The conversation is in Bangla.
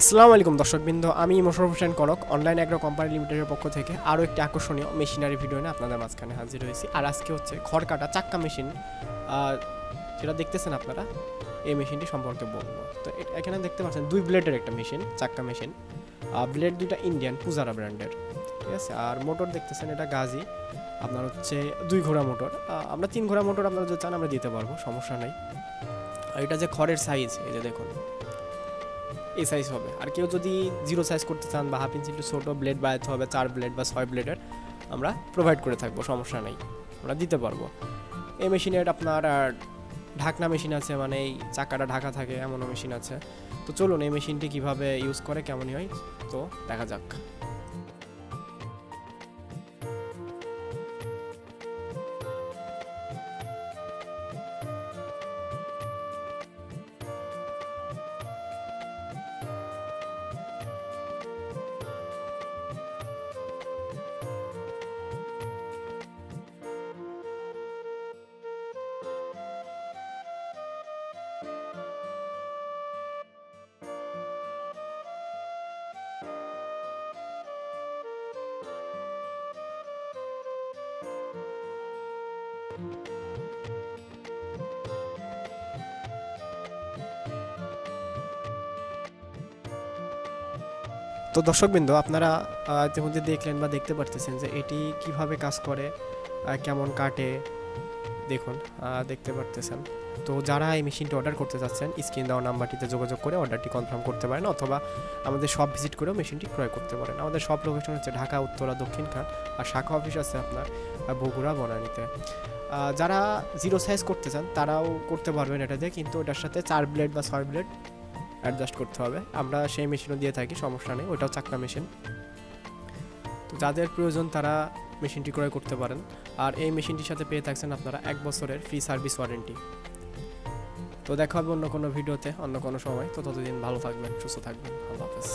আসসালামু আলাইকুম দর্শকবৃন্দ, আমি Mosharof Hossain Konok online agro company লিমিটেডের পক্ষ থেকে আরও একটি আকর্ষণীয় মেশিনারি ভিডিও নিয়ে আপনাদের মাঝখানে হাজির হয়েছি। আর আজকে হচ্ছে খড় কাটা চাক্কা মেশিন যেটা দেখতেছেন আপনারা, এই মেশিনটি সম্পর্কে বলব। তো এখানে দেখতে পাচ্ছেন দুই ব্লেডের একটা মেশিন চাক্কা মেশিন ব্লেড দুইটা ইন্ডিয়ান পূজারা ব্র্যান্ডের ঠিক আছে? আর মোটর দেখতেছেন, এটা গাজি। আপনার হচ্ছে দুই ঘোড়া মোটর। আমরা তিন ঘোড়া মোটর আপনারা যদি চান, আমরা দিতে পারব, সমস্যা নেই। আর এটা যে খড়ের সাইজ এই যে দেখুন। এই সাইজ হবে। আর কেউ যদি জিরো সাইজ করতে চান বা হাফ ইঞ্চি একটু ছোটো ব্লেড বাড়াতে হবে, চার ব্লেড বা ছয় ব্লেডের আমরা প্রোভাইড করে থাকব, সমস্যা নেই। আমরা দিতে পারব। এই মেশিনের আপনার আর ঢাকনা মেশিন আছে মানে এই চাকাটা ঢাকা থাকে, এমনও মেশিন আছে। তো চলুন, এই মেশিনটি কীভাবে ইউজ করে, কেমনই হয়, তো দেখা যাক। তো দর্শকবৃন্দ, আপনারা ইতিমধ্যে দেখলেন বা দেখতে পারতেছেন যে এটি কীভাবে কাজ করে কেমন কাটে, দেখুন দেখতে পারতেছেন। তো যারা এই মেশিনটি অর্ডার করতে চাচ্ছেন, স্ক্রিন দেওয়া নাম্বারটিতে যোগাযোগ করে অর্ডারটি কনফার্ম করতে পারেন অথবা আমাদের সব ভিজিট করেও মেশিনটি ক্রয় করতে পারেন। আমাদের সব লোকেশন হচ্ছে ঢাকা, উত্তরা দক্ষিণখান আর শাখা অফিস আছে আপনার বগুড়া, বনানীতে। যারা জিরো সাইজ করতে চান, তারাও করতে পারবেন এটাতে, কিন্তু এটার সাথে চার ব্লেড বা ছয় ব্লেড অ্যাডজাস্ট করতে হবে। আমরা সেই মেশিনও দিয়ে থাকি, সমস্যা নেই ওটাও চাকরা মেশিন তো যাদের প্রয়োজন তারা মেশিনটি ক্রয় করতে পারেন। আর এই মেশিনটির সাথে পেয়ে থাকছেন আপনারা এক বছরের ফ্রি সার্ভিস ওয়ারেন্টি তো দেখা হবে অন্য কোনো ভিডিওতে, অন্য কোনো সময়। তো ততদিন ভালো থাকবেন, সুস্থ থাকবেন। আল্লাহ হাফেজ।